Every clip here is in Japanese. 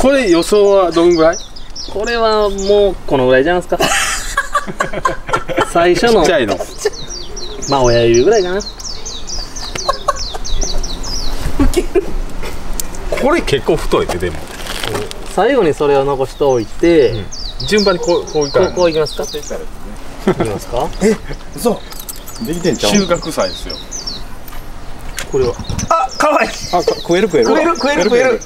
これ予想はどんぐらい？これはもうこのぐらいじゃないですか。最初の。ちっちゃいの。まあ親指ぐらいかな。これ結構太いねでも。最後にそれを残しておいて、順番にこうこういったこうこういきますか？いきますか？そうできてんちゃう？収穫祭ですよ。これは。あかわいい。あか食える食える。食える食える食える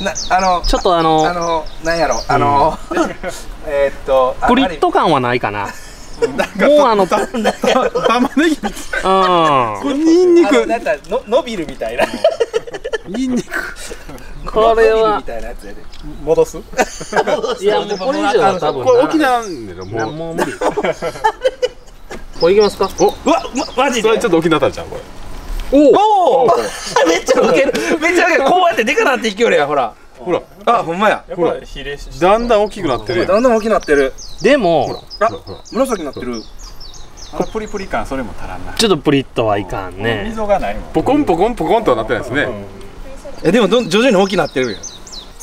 なあのちょっとあのあのなんやろあの えーっとあプリッと感はないかな。もうあの 玉ねぎうん。これニンニク。あのなんかの伸びるみたいな。ニンニク。これはみたいなやつやで。戻す？いやもうこれ以上は多分これ沖縄なんだよなもう。もう無理。これいきますか？うわまマジで？ちょっと沖縄たちゃんこれおお めっちゃウケる。めっちゃウケるこうやってでかなっていきよるやんほら。ほら。あほんまや。ほら。だんだん大きくなってるだんだん大きくなってる。でもあ紫になってる。あのプリプリ感それも足らんな。ちょっとプリッとはいかんね。溝がないもん。ポコンポコンポコンとはなってないですね。えでもどん徐々に大きくなってるやん。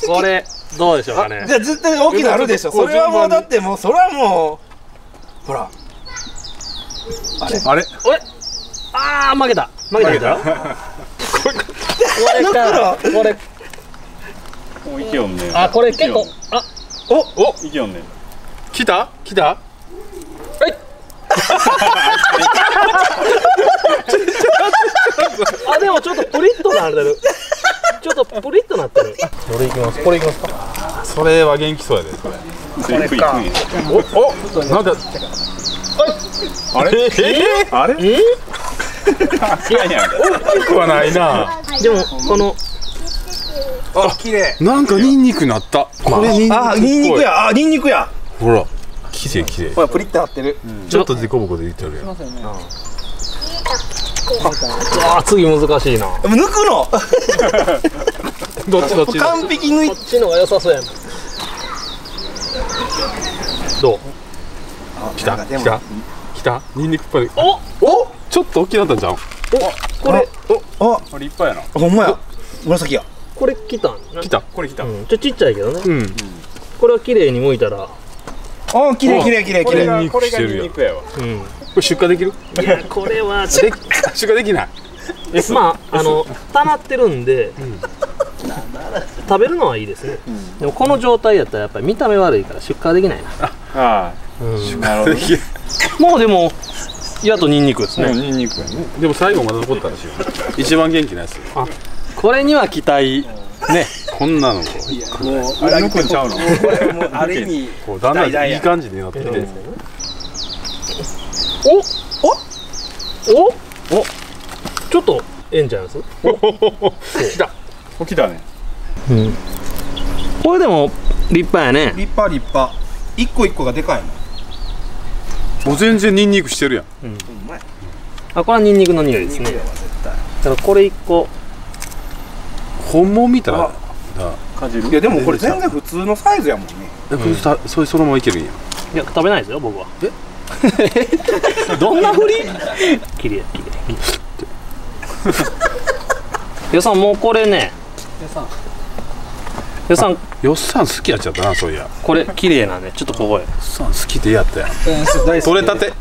これどうでしょうかね。じゃあ絶対大きくなるでしょ。それはもうだってもうそれはもうほら。あれ？ああ負けた負けた？負けたこれか。これもういけよんね。あこれ結構あ。おお。いけよんね。来た？来た？あでもちょっとプリッとなってる。ちょっとプリッとなってる。これいきます？これいきますか？それは元気そうやで。それこれかおおなんかあれえあれ？え？いやいや大きくはないな。でもこのあ綺麗。なんかニンニクなった。これニンニク。っぽいあニンニクや。あニンニクや。ほら。きれいきれいほらプリってなってる。ちょっとデコボコで言ってるやん。あー次難しいな。こ抜くの？どっちどっち？完璧抜いっちのが良さそうやなどう？来た来た来た。ニンニクっぽい。おお？ちょっと大きくなったんじゃんこれあこれ。いっぱいやな。ほんまや。紫や。これ来たん来た。これきた。うん。ちょちっちゃいけどね。うん。これは綺麗に剥いたら。あ綺麗綺麗綺麗こ綺麗。これがニンニクやわうん。これ出荷できる？いやこれはで出荷できない。まああの溜まってるんで、食べるのはいいですね、でもこの状態やったらやっぱり見た目悪いから出荷はできないな、はうん。いなるほどできもうでもやっとニンニクですね、ニンニクやね。でも最後まだ残ったらしいよ。一番元気なやつこれには期待。ね。こんなのこあれ抜くんちゃうのある意味うこうだんだんいい感じになってきて。おおおちょっとええんちゃいます？来た起きたねこれでも立派やね立派立派一個一個がでかいのもう全然ニンニクしてるやん。あこれはニンニクの匂いですね。だからこれ一個。本物見たらかじる？いやでもこれ全然普通のサイズやもんね。だからさそれそのままいけるん。やいや食べないですよ僕は。え？どんなふり？きれ いきれいよさんもうこれねよさん。よっさん好きやっちゃったなそういや。よこれ綺麗なんでちょっとここへっさん好きでやったやん。取れたて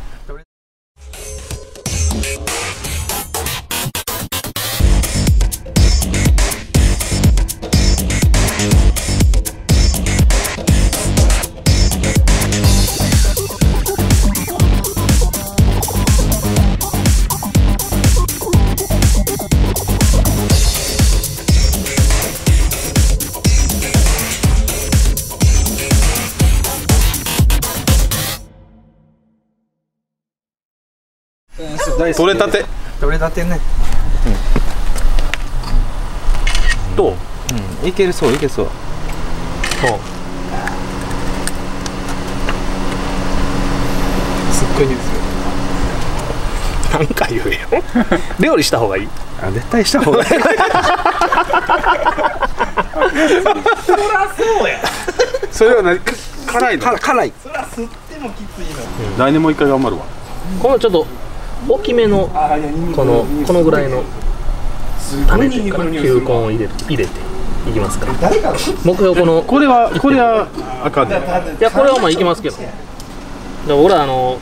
取れたて。取れたてね。どう？いけるそういけそう。すっごいいいですよ。何か言えよ。料理した方がいい。あ絶対した方がいい。それは何？辛いの？辛い。来年もう一回頑張るわ。このちょっと大きめのこのこのぐらいの種っていうかな球根を入れる入れていきますか。目標このこれはこれはあかんねいやこれはまあいきますけど。でも俺はあの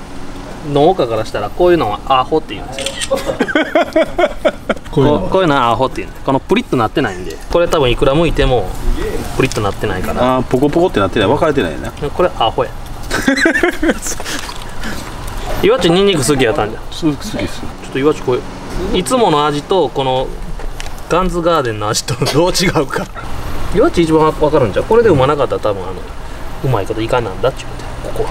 農家からしたらこういうのはアホって言うんですよ。こういうの。こうこういうのはアホって言うんでこのプリッとなってないんで。これ多分いくら剥いてもプリッとなってないから。あーポコポコってなってない。分かれてないよなこれアホや 岩地ニンニク好きやったんじゃ。ん好きです。ちょっと岩地こういつもの味とこのガンズガーデンの味とどう違うか。岩地一番分かるんじゃんこれでうまなかったら多分あのうまいこといかんなんだっちゅうてここは。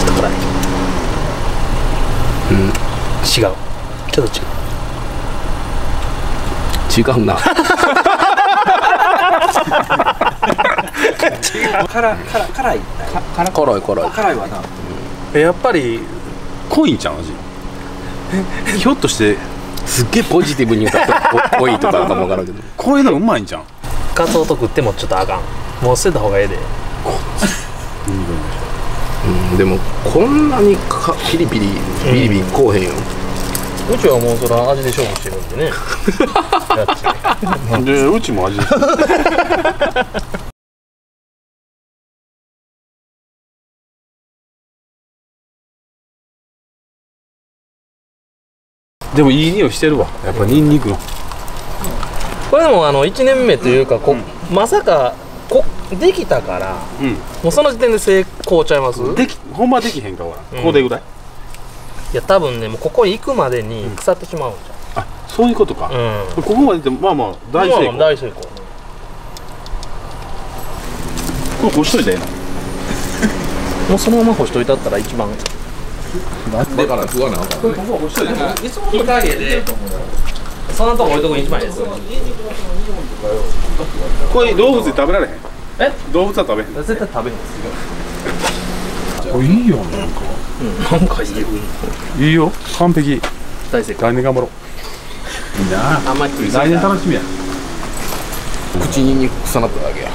ちょっと辛いうん。違う。ちょっと違う。違うな 辛辛辛い。辛い辛い。辛いわな。えやっぱり濃いんちゃう味？ひょっとしてすっげえポジティブに言った濃いとかかもわからんけど。こういうのうまいんじゃんカツオと食ってもちょっとあかん。もう捨てた方がええで。うん。でもこんなにかピリピリビリビリこうへんよ。うちはもうそれは味で勝負してるんでね。やっちでうちも味ですでもいい匂いしてるわ。やっぱニンニク。のこれでもあの1年目というかこ、まさかこできたからうもうその時点で成功ちゃいます？んできほんまできへんかほら、うん。ここでぐらい？いや多分ねもうここに行くまでに腐ってしまうんじあそういうことか、ゃんうん。ここまででもまあまあ大成まあ功大成功。これ干しといたらええもうそのまま干しといたったら一番だから食わなあかん火加減でそんなとこ置いとくの一番いいですこれ動物で食べられへんえ動物は食べへん絶対食べへんですこれいいよなんかよなんかいいよいいよ完璧大成功来年頑張ろういいなあんまり。来年楽しみや。口に臭なっただけや